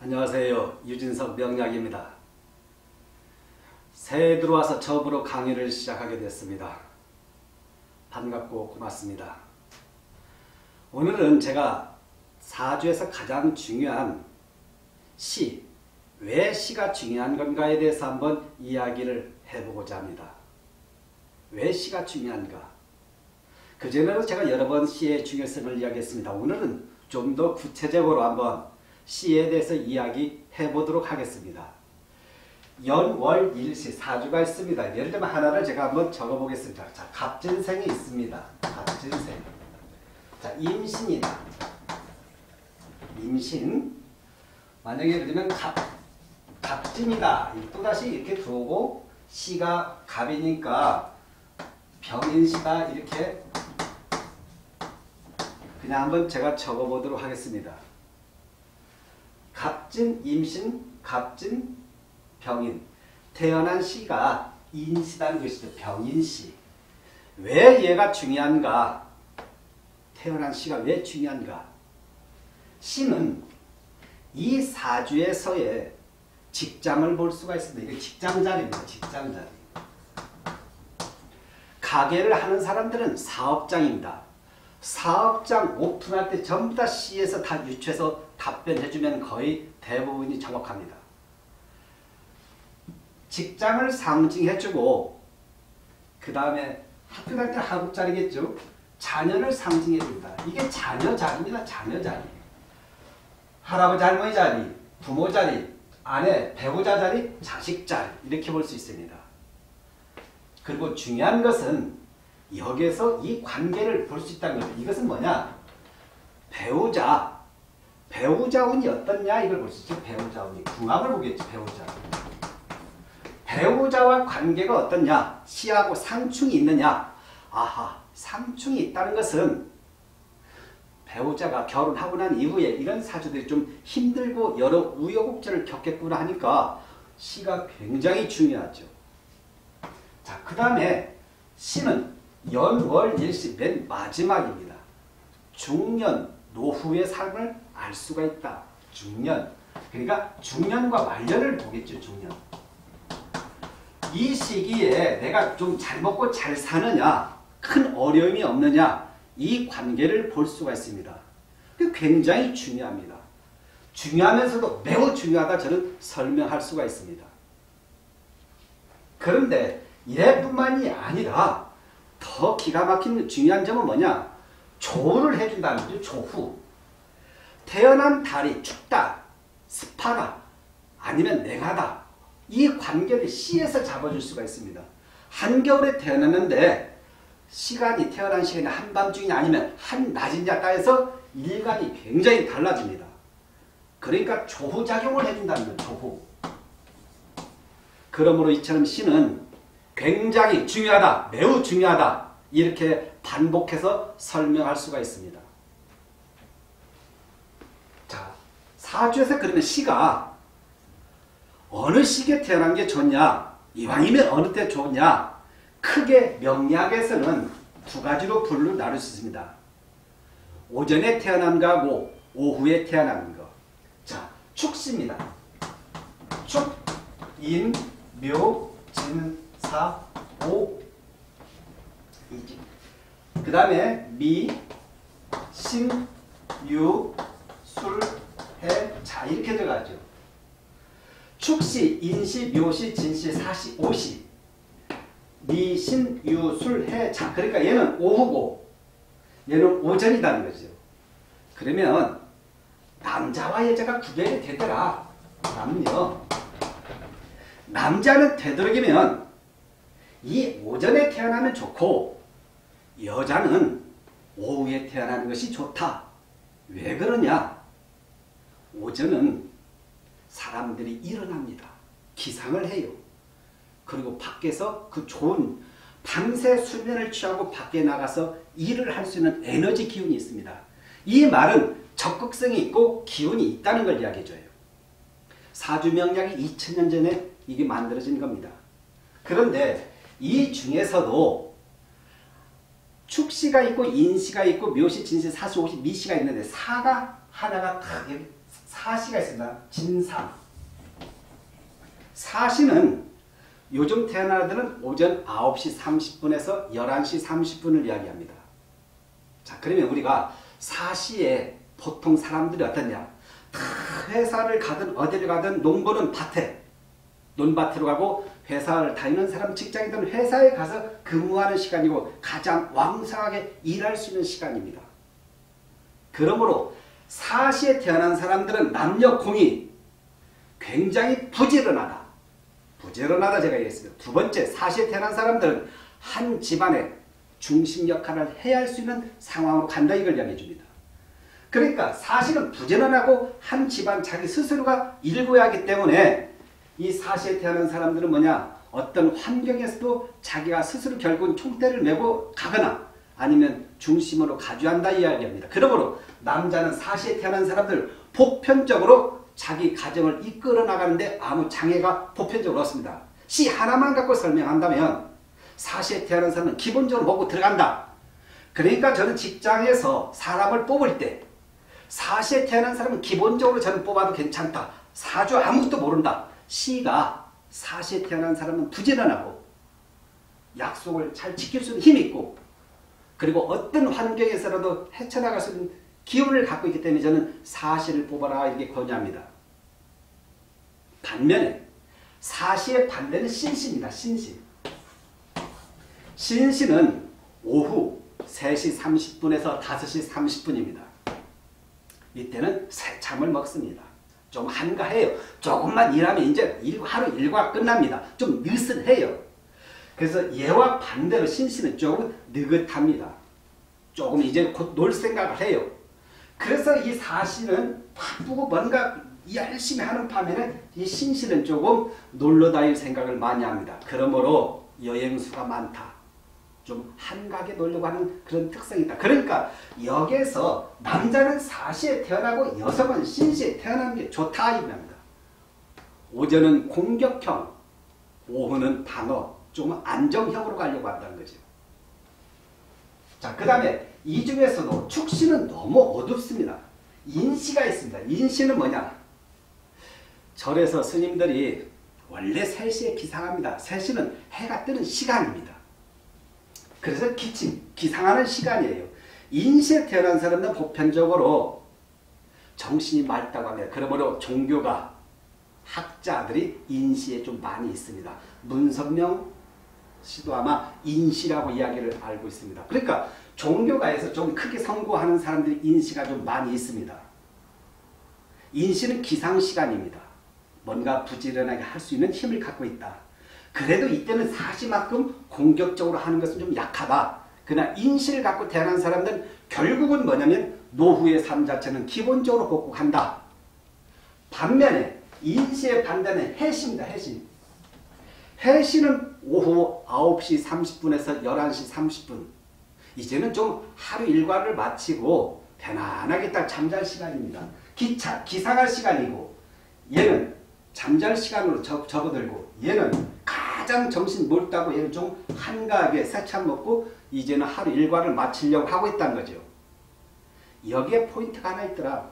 안녕하세요. 유진석 명약입니다. 새해 들어와서 처음으로 강의를 시작하게 됐습니다. 반갑고 고맙습니다. 오늘은 제가 사주에서 가장 중요한 시, 왜 시가 중요한 건가에 대해서 한번 이야기를 해보고자 합니다. 왜 시가 중요한가? 그전에도 제가 여러 번 시의 중요성을 이야기했습니다. 오늘은 좀 더 구체적으로 한번 시에 대해서 이야기해 보도록 하겠습니다. 연, 월, 일시 사주가 있습니다. 예를 들면 하나를 제가 한번 적어 보겠습니다. 자, 갑진생이 있습니다. 갑진생. 자, 임신이다. 임신. 만약에 예를 들면 갑, 갑진이다. 또다시 이렇게 두고 시가 갑이니까 병인시다. 이렇게 그냥 한번 제가 적어 보도록 하겠습니다. 갑진, 임신, 갑진, 병인. 태어난 시가 인시다는 것이죠. 병인시. 왜 얘가 중요한가? 태어난 시가 왜 중요한가? 시는 이 사주에서의 직장을 볼 수가 있습니다. 이게 직장 자리입니다. 직장 자리. 가게를 하는 사람들은 사업장입니다. 사업장 오픈할 때 전부 다 C에서 다 유추해서 답변해주면 거의 대부분이 정확합니다. 직장을 상징해주고 그 다음에 학교 갈 때 한국 자리겠죠. 자녀를 상징해줍니다. 이게 자녀 자리입니다. 자녀 자리. 할아버지 할머니 자리, 부모 자리, 아내, 배우자 자리, 자식 자리 이렇게 볼 수 있습니다. 그리고 중요한 것은 여기에서 이 관계를 볼 수 있다는 거죠. 이것은 뭐냐? 배우자, 배우자 운이 어떻냐 이걸 볼 수 있죠. 배우자 운이 궁합을 보겠죠. 배우자. 배우자와 관계가 어떻냐? 시하고 상충이 있느냐? 아하, 상충이 있다는 것은 배우자가 결혼하고 난 이후에 이런 사주들이 좀 힘들고 여러 우여곡절을 겪겠구나 하니까 시가 굉장히 중요하죠. 자, 그 다음에 시는 연월 일시 맨 마지막입니다. 중년 노후의 삶을 알 수가 있다. 중년 그러니까 중년과 말년을 보겠죠. 중년 이 시기에 내가 좀 잘 먹고 잘 사느냐 큰 어려움이 없느냐 이 관계를 볼 수가 있습니다. 그 굉장히 중요합니다. 중요하면서도 매우 중요하다 저는 설명할 수가 있습니다. 그런데 이뿐만이 아니라 더 기가 막힌 중요한 점은 뭐냐? 조우를 해준다는 거죠. 조후. 태어난 달이 춥다, 습하다, 아니면 냉하다. 이 관계를 C에서 잡아줄 수가 있습니다. 한겨울에 태어났는데 시간이 태어난 시간이 한밤중이냐 아니면 한낮이냐 따라서 일간이 굉장히 달라집니다. 그러니까 조후작용을 해준다는 거예요. 조후. 그러므로 이처럼 시는 굉장히 중요하다, 매우 중요하다 이렇게 반복해서 설명할 수가 있습니다. 자, 사주에서 그러면 시가 어느 시기에 태어난 게 좋냐, 이왕이면 어느 때 좋냐, 크게 명리학에서는 두 가지로 분류 나눌 수 있습니다. 오전에 태어난 거하고 오후에 태어난 거. 자, 축시입니다. 축, 인, 묘, 진, 사, 오. 그 다음에 미, 신, 유, 술, 해, 자 이렇게 들어가죠. 축시, 인시, 묘시, 진시, 사시, 오시. 미, 신, 유, 술, 해, 자. 그러니까 얘는 오후고 얘는 오전이라는 거죠. 그러면 남자와 여자가 구별이 되더라. 남녀. 남자는 되도록이면 이 오전에 태어나면 좋고 여자는 오후에 태어나는 것이 좋다. 왜 그러냐? 오전은 사람들이 일어납니다. 기상을 해요. 그리고 밖에서 그 좋은 밤새 수면을 취하고 밖에 나가서 일을 할 수 있는 에너지 기운이 있습니다. 이 말은 적극성이 있고 기운이 있다는 걸 이야기해줘요. 사주명량이 2000년 전에 이게 만들어진 겁니다. 그런데 이 중에서도 축시가 있고 인시가 있고 묘시, 진시, 사수, 오시, 미시가 있는데 사가 하나가 딱 사시가 있습니다. 진사. 사시는 요즘 태어나들은 오전 9시 30분에서 11시 30분을 이야기합니다. 자, 그러면 우리가 사시에 보통 사람들이 어떠냐? 다 회사를 가든 어디를 가든 농부는 밭에 논밭으로 가고 회사를 다니는 사람 직장이든 회사에 가서 근무하는 시간이고 가장 왕성하게 일할 수 있는 시간입니다. 그러므로 사시에 태어난 사람들은 남녀 공이 굉장히 부지런하다. 부지런하다 제가 얘기했습니다. 두 번째 사시에 태어난 사람들은 한 집안의 중심 역할을 해야 할 수 있는 상황으로 간다 이걸 이야기해 줍니다. 그러니까 사실은 부지런하고 한 집안 자기 스스로가 일궈야 하기 때문에 이 사시에 태어난 사람들은 뭐냐 어떤 환경에서도 자기가 스스로 결국은 총대를 메고 가거나 아니면 중심으로 가져한다 이야기합니다. 그러므로 남자는 사시에 태어난 사람들 보편적으로 자기 가정을 이끌어 나가는데 아무 장애가 보편적으로 없습니다. 시 하나만 갖고 설명한다면 사시에 태어난 사람은 기본적으로 먹고 들어간다. 그러니까 저는 직장에서 사람을 뽑을 때 사시에 태어난 사람은 기본적으로 저는 뽑아도 괜찮다. 사주 아무것도 모른다. 시가 사시에 태어난 사람은 부지런하고 약속을 잘 지킬 수 있는 힘이 있고 그리고 어떤 환경에서라도 헤쳐나갈 수 있는 기운을 갖고 있기 때문에 저는 사시를 뽑아라 이렇게 권유합니다. 반면에 사시의 반대는 신시입니다. 신시. 신시는 오후 3시 30분에서 5시 30분입니다. 이때는 새참을 먹습니다. 좀 한가해요. 조금만 일하면 이제 일, 하루 일과 끝납니다. 좀 느슨해요. 그래서 얘와 반대로 신씨는 조금 느긋합니다. 조금 이제 곧 놀 생각을 해요. 그래서 이 사시는 바쁘고 뭔가 열심히 하는 반면에 이 신씨는 조금 놀러 다닐 생각을 많이 합니다. 그러므로 여행수가 많다. 좀 한가하게 놀려고 하는 그런 특성이 있다. 그러니까 여기에서 남자는 사시에 태어나고 여성은 신시에 태어나는 게 좋다 이겁니다. 오전은 공격형, 오후는 방어, 좀 안정형으로 가려고 한다는 거죠. 자, 그 다음에 이 중에서도 축시는 너무 어둡습니다. 인시가 있습니다. 인시는 뭐냐? 절에서 스님들이 원래 3시에 기상합니다. 3시는 해가 뜨는 시간입니다. 그래서 기침, 기상하는 시간이에요. 인시에 태어난 사람은 보편적으로 정신이 맑다고 합니다. 그러므로 종교가 학자들이 인시에 좀 많이 있습니다. 문선명 씨도 아마 인시라고 이야기를 알고 있습니다. 그러니까 종교가에서 좀 크게 선고하는 사람들이 인시가 좀 많이 있습니다. 인시는 기상시간입니다. 뭔가 부지런하게 할 수 있는 힘을 갖고 있다. 그래도 이때는 사시만큼 공격적으로 하는 것은 좀 약하다. 그러나 인실을 갖고 태어난 사람들은 결국은 뭐냐면 노후의 삶 자체는 기본적으로 복구한다. 반면에 인시의 반대는 해시입니다. 해시. 해시는 오후 9시 30분에서 11시 30분. 이제는 좀 하루 일과를 마치고 편안하게 딱 잠잘 시간입니다. 기차, 기상할 시간이고 얘는 잠잘 시간으로 접, 접어들고 얘는 가장 정신 멀다고 얘는 좀 한가하게 새참 먹고 이제는 하루 일과를 마치려고 하고 있다는 거죠. 여기에 포인트가 하나 있더라.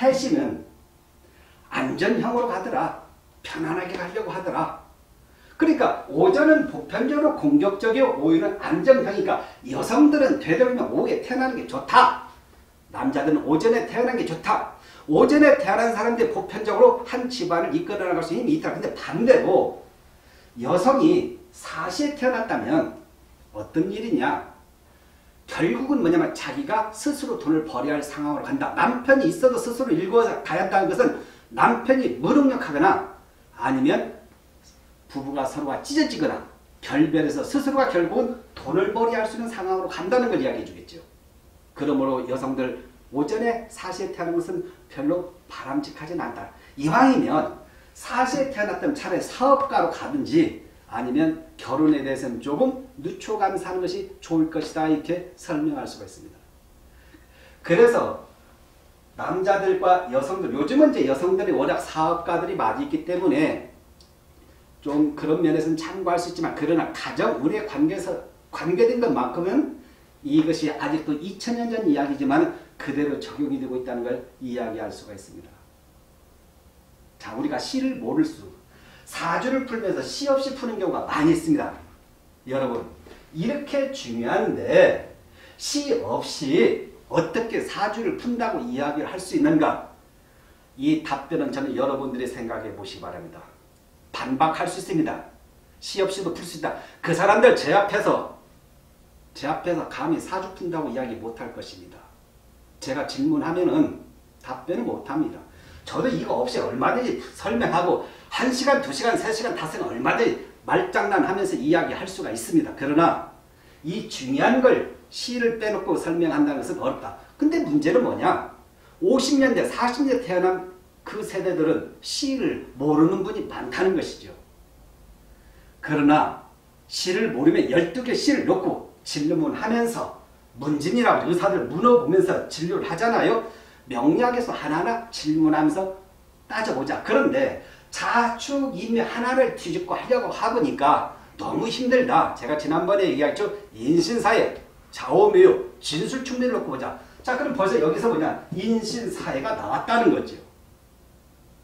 해시는 안전형으로 가더라. 편안하게 가려고 하더라. 그러니까 오전은 보편적으로 공격적이고 오후는 안정형이니까 여성들은 되도록이면 오후에 태어나는 게 좋다. 남자들은 오전에 태어나는 게 좋다. 오전에 태어난 사람들이 보편적으로 한 집안을 이끌어 나갈 수 있는 있다. 근데 반대로 여성이 사시에 태어났다면 어떤 일이냐? 결국은 뭐냐면 자기가 스스로 돈을 벌여야 할 상황으로 간다. 남편이 있어도 스스로 일궈 가야 한다는 것은 남편이 무능력하거나 아니면 부부가 서로가 찢어지거나 결별해서 스스로가 결국은 돈을 벌여야 할수 있는 상황으로 간다는 걸 이야기해 주겠죠. 그러므로 여성들 오전에 사시에 태어난 것은 별로 바람직하진 않다. 이왕이면 사시에 태어났다면 차라리 사업가로 가든지 아니면 결혼에 대해서는 조금 늦춰가며 사는 것이 좋을 것이다 이렇게 설명할 수가 있습니다. 그래서 남자들과 여성들 요즘은 이제 여성들이 워낙 사업가들이 많이 있기 때문에 좀 그런 면에서는 참고할 수 있지만 그러나 가정 우리의 관계에서 관계된 것만큼은 이것이 아직도 2000년 전 이야기지만 그대로 적용이 되고 있다는 걸 이야기할 수가 있습니다. 자, 우리가 시를 모를 수, 사주를 풀면서 시 없이 푸는 경우가 많이 있습니다. 여러분, 이렇게 중요한데 시 없이 어떻게 사주를 푼다고 이야기를 할 수 있는가? 이 답변은 저는 여러분들이 생각해 보시기 바랍니다. 반박할 수 있습니다. 시 없이도 풀 수 있다. 그 사람들 제 앞에서 제 앞에서 감히 사주 푼다고 이야기 못할 것입니다. 제가 질문하면은 답변을 못합니다. 저도 이거 없이 얼마든지 설명하고 1시간, 2시간, 3시간, 5시간 얼마든지 말장난하면서 이야기할 수가 있습니다. 그러나 이 중요한 걸 시를 빼놓고 설명한다는 것은 어렵다. 근데 문제는 뭐냐? 50년대, 40년대 태어난 그 세대들은 시를 모르는 분이 많다는 것이죠. 그러나 시를 모르면 12개 시를 놓고 질문하면서 문진이라고 의사들 물어보면서 진료를 하잖아요. 명리학에서 하나하나 질문하면서 따져보자. 그런데 자축인묘 하나를 뒤집고 하려고 하보니까 너무 힘들다. 제가 지난번에 얘기했죠. 인신사회, 좌우묘, 진술충리를 놓고 보자. 자 그럼 벌써 여기서 뭐냐. 인신사회가 나왔다는 거죠.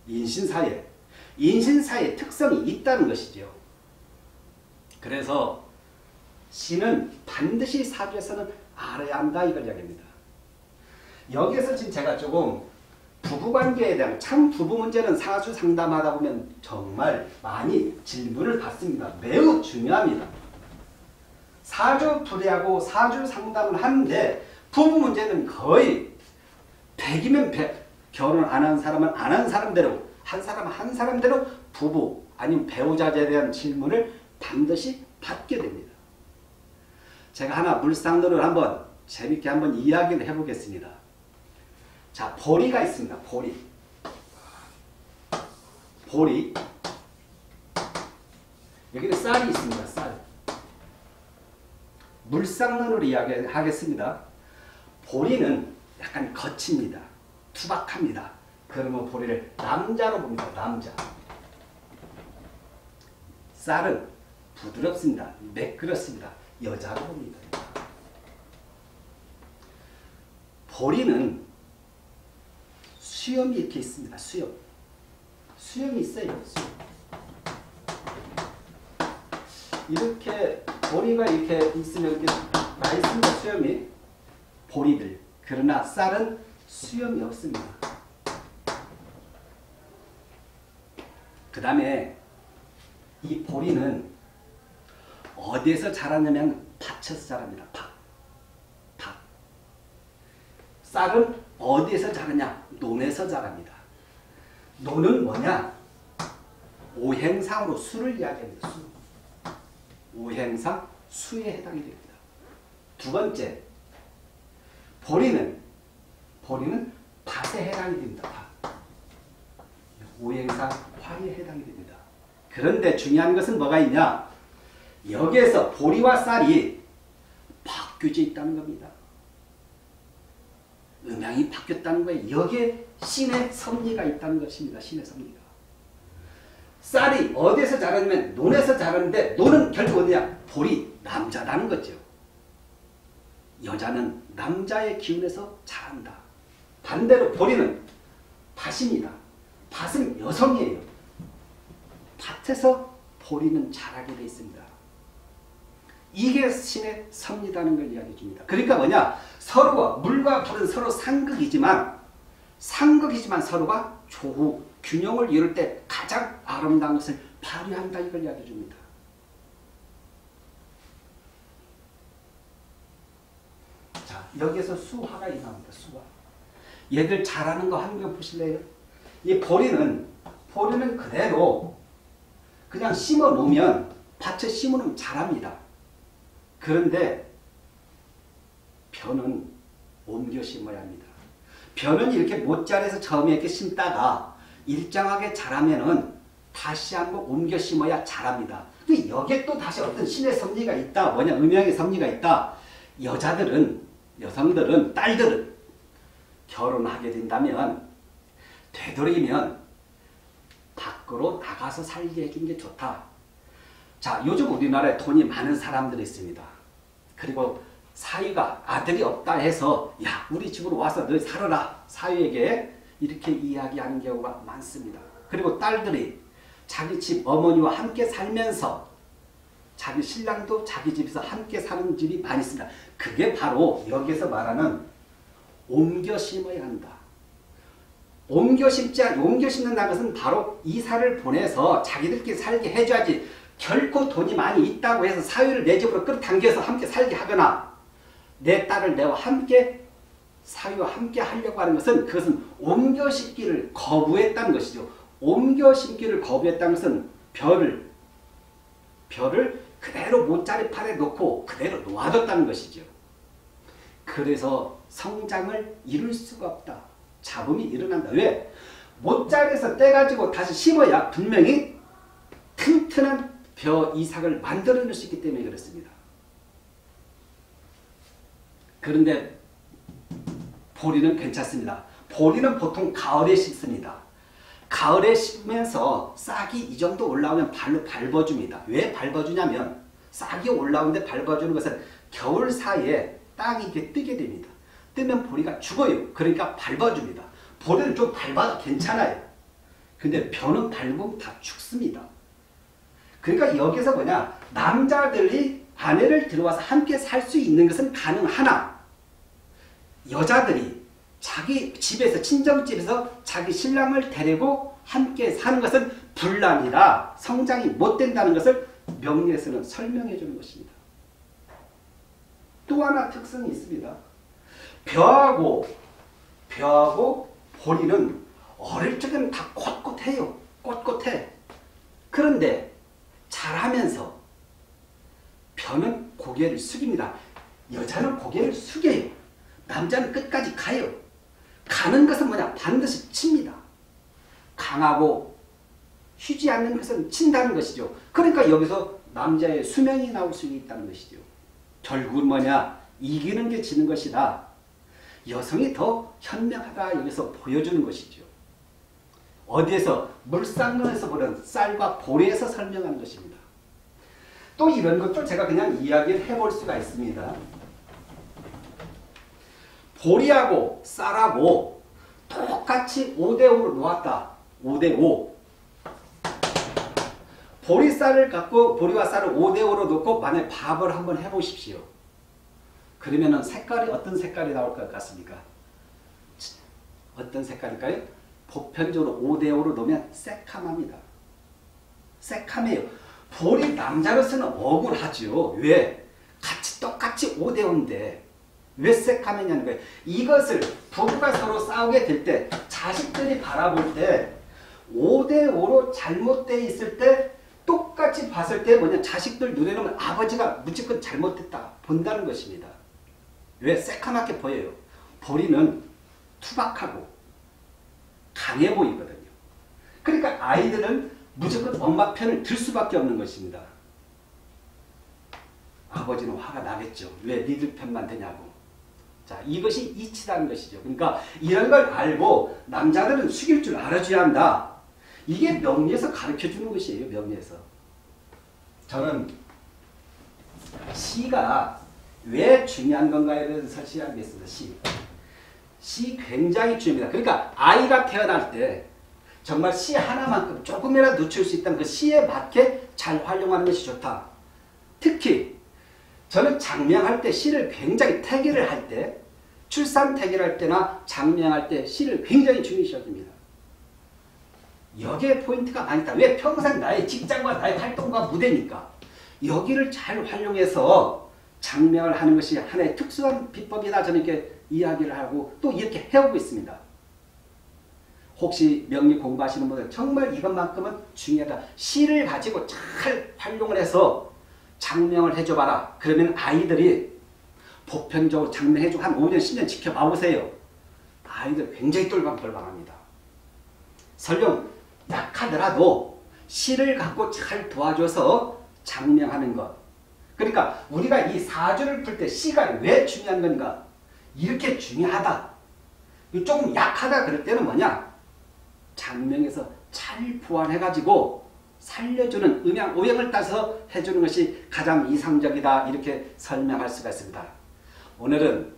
인신사회. 인신사회 특성이 있다는 것이죠. 그래서 시는 반드시 사주에서는 알아야 한다 이걸 이야기합니다. 여기에서 지금 제가 조금 부부관계에 대한 참 부부 문제는 사주 상담하다 보면 정말 많이 질문을 받습니다. 매우 중요합니다. 사주 풀이하고 사주 상담을 하는데 부부 문제는 거의 100이면 100 결혼 안 한 사람은 안 한 사람대로 한 사람 한 사람대로 부부 아니면 배우자에 대한 질문을 반드시 받게 됩니다. 제가 하나 물상도를 한번 재밌게 한번 이야기를 해보겠습니다. 자, 보리가 있습니다. 보리. 보리. 여기는 쌀이 있습니다. 쌀. 물상론으로 이야기하겠습니다. 보리는 약간 거칩니다. 투박합니다. 그러면 보리를 남자로 봅니다. 남자. 쌀은 부드럽습니다. 매끄럽습니다. 여자로 봅니다. 보리는 수염이 이렇게 있습니다. 수염. 수염이 있어요. 수염. 이렇게 보리가 이렇게 있으면 이렇게 나 있습니다. 수염이. 보리들. 그러나 쌀은 수염이 없습니다. 그 다음에 이 보리는 어디에서 자라냐면 밭에서 자랍니다. 밭. 밭. 쌀은 어디에서 자라냐? 논에서 자랍니다. 논은 뭐냐? 오행상으로 수를 이야기합니다. 수. 오행상 수에 해당이 됩니다. 두 번째, 보리는 보리는 밭에 해당이 됩니다. 밭. 오행상 화에 해당이 됩니다. 그런데 중요한 것은 뭐가 있냐? 여기에서 보리와 쌀이 바뀌어져 있다는 겁니다. 음양이 바뀌었다는 거예요. 여기에 신의 섭리가 있다는 것입니다. 신의 섭리가. 쌀이 어디에서 자라냐면 논에서 자라는데 논은 결국 어디냐? 보리, 남자라는 거죠. 여자는 남자의 기운에서 자란다. 반대로 보리는 밭입니다. 밭은 여성이에요. 밭에서 보리는 자라게 되어 있습니다. 이게 신의 섭리다는 걸 이야기해 줍니다. 그러니까 뭐냐? 서로가 물과 불은 서로 상극이지만 상극이지만 서로가 조후 균형을 이룰 때 가장 아름다운 것을 발휘한다 이걸 이야기해 줍니다. 자 여기에서 수화가 나옵니다. 수화. 얘들 잘하는 거 한번 보실래요? 이 보리는 보리는 그대로 그냥 심어 놓으면 밭에 심어 놓으면 자랍니다. 그런데 벼는 옮겨 심어야 합니다. 벼는 이렇게 못자라서 처음에 이렇게 심다가 일정하게 자라면은 다시 한번 옮겨 심어야 자랍니다. 근데 여기에 또 다시 어떤 신의 섭리가 있다. 뭐냐? 음양의 섭리가 있다. 여자들은, 여성들은, 딸들은 결혼하게 된다면 되도록이면 밖으로 나가서 살게 해주는 게 좋다. 자, 요즘 우리나라에 돈이 많은 사람들이 있습니다. 그리고 사위가 아들이 없다 해서 야 우리 집으로 와서 너 살아라 사위에게 이렇게 이야기하는 경우가 많습니다. 그리고 딸들이 자기 집 어머니와 함께 살면서 자기 신랑도 자기 집에서 함께 사는 집이 많이 있습니다. 그게 바로 여기서 말하는 옮겨 심어야 한다. 옮겨 심지 않, 옮겨 심는다는 것은 바로 이사를 보내서 자기들끼리 살게 해줘야지 결코 돈이 많이 있다고 해서 사위를 내 집으로 끌어당겨서 함께 살게 하거나 내 딸을 내와 함께 사위와 함께 하려고 하는 것은 그것은 옮겨 심기를 거부했다는 것이죠. 옮겨 심기를 거부했다는 것은 별을 별을 그대로 못자리판에 놓고 그대로 놓아뒀다는 것이죠. 그래서 성장을 이룰 수가 없다. 잡음이 일어난다. 왜? 못자리에서 떼가지고 다시 심어야 분명히 튼튼한 벼 이삭을 만들어낼 수 있기 때문에 그렇습니다. 그런데 보리는 괜찮습니다. 보리는 보통 가을에 심습니다. 가을에 심으면서 싹이 이 정도 올라오면 발로 밟아줍니다. 왜 밟아주냐면 싹이 올라오는데 밟아주는 것은 겨울 사이에 땅이 이렇게 뜨게 됩니다. 뜨면 보리가 죽어요. 그러니까 밟아줍니다. 보리는 좀 밟아도 괜찮아요. 근데 벼는 밟으면 다 죽습니다. 그러니까 여기서 뭐냐 남자들이 아내를 들어와서 함께 살 수 있는 것은 가능하나 여자들이 자기 집에서 친정집에서 자기 신랑을 데리고 함께 사는 것은 불란이라 성장이 못 된다는 것을 명리에서는 설명해 주는 것입니다. 또 하나 특성이 있습니다. 벼하고 벼하고 보리는 어릴 적에는 다 꼿꼿해요. 꼿꼿해. 그런데 자라면서 벼는 고개를 숙입니다. 여자는 고개를 숙여요. 남자는 끝까지 가요. 가는 것은 뭐냐? 반드시 칩니다. 강하고 쉬지 않는 것은 친다는 것이죠. 그러니까 여기서 남자의 수명이 나올 수 있다는 것이죠. 결국은 뭐냐? 이기는 게 지는 것이다. 여성이 더 현명하다 여기서 보여주는 것이죠. 어디에서? 물상론에서 보는 쌀과 보리에서 설명하는 것입니다. 또 이런 것도 제가 그냥 이야기를 해볼 수가 있습니다. 보리하고 쌀하고 똑같이 5대5로 놓았다. 5대5. 보리쌀을 갖고 보리와 쌀을 5대5로 놓고 만약 밥을 한번 해보십시오. 그러면 색깔이 어떤 색깔이 나올 것 같습니까? 어떤 색깔일까요? 보편적으로 5대5로 놓으면 새카합니다. 새카매요. 보리 남자로서는 억울하죠. 왜? 같이 똑같이 5대5인데 왜 새카매냐는 거예요. 이것을 부부가 서로 싸우게 될 때 자식들이 바라볼 때 5대5로 잘못되어 있을 때 똑같이 봤을 때 뭐냐 자식들 눈에는 아버지가 무조건 잘못됐다 본다는 것입니다. 왜 새카맣게 보여요? 보리는 투박하고 강해 보이거든요. 그러니까 아이들은 무조건 엄마 편을 들 수밖에 없는 것입니다. 아버지는 화가 나겠죠. 왜 니들 편만 되냐고. 자, 이것이 이치라는 것이죠. 그러니까 이런 걸 알고 남자들은 숙일 줄 알아줘야 한다. 이게 명리에서 가르쳐 주는 것이에요. 명리에서. 저는 시가 왜 중요한 건가에 대해서 설명하겠습니다. 시. 시 굉장히 중요합니다. 그러니까 아이가 태어날 때 정말 시 하나만큼 조금이라도 늦출 수 있다면 그 시에 맞게 잘 활용하는 것이 좋다. 특히 저는 장명할 때 시를 굉장히 태기를 할 때, 출산 태기를 할 때나 장명할 때 시를 굉장히 중요시 여깁니다. 여기에 포인트가 많이 있다. 왜? 평생 나의 직장과 나의 활동과 무대니까. 여기를 잘 활용해서 장명을 하는 것이 하나의 특수한 비법이다. 저는 이렇게 이야기를 하고 또 이렇게 해오고 있습니다. 혹시 명리 공부하시는 분들 정말 이것만큼은 중요하다. 시를 가지고 잘 활용을 해서 장명을 해줘봐라. 그러면 아이들이 보편적으로 장명해주고 한 5년, 10년 지켜봐 보세요. 아이들 굉장히 똘방똘방합니다. 설령 약하더라도 시를 갖고 잘 도와줘서 장명하는 것. 그러니까 우리가 이 사주를 풀 때 시가 왜 중요한 건가? 이렇게 중요하다. 조금 약하다 그럴 때는 뭐냐? 장명에서 잘 보완해가지고 살려주는 음양, 오행을 따서 해주는 것이 가장 이상적이다 이렇게 설명할 수가 있습니다. 오늘은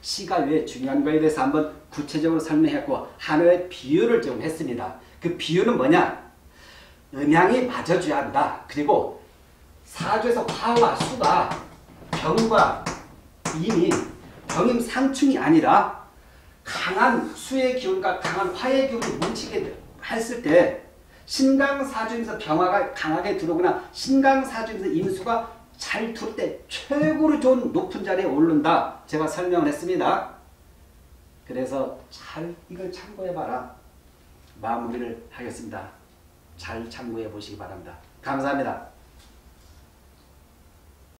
시가 왜 중요한가에 대해서 한번 구체적으로 설명했고 하나의 비유를 좀 했습니다. 그 비유는 뭐냐? 음양이 맞아줘야 한다. 그리고 사주에서 화와 수가 병과 임이 병임 상충이 아니라 강한 수의 기운과 강한 화의 기운이 뭉치게 했을 때 신강사주에서 병화가 강하게 들어오거나 신강사주에서 임수가 잘 들을 때 최고로 좋은 높은 자리에 오른다. 제가 설명을 했습니다. 그래서 잘 이걸 참고해봐라. 마무리를 하겠습니다. 잘 참고해 보시기 바랍니다. 감사합니다.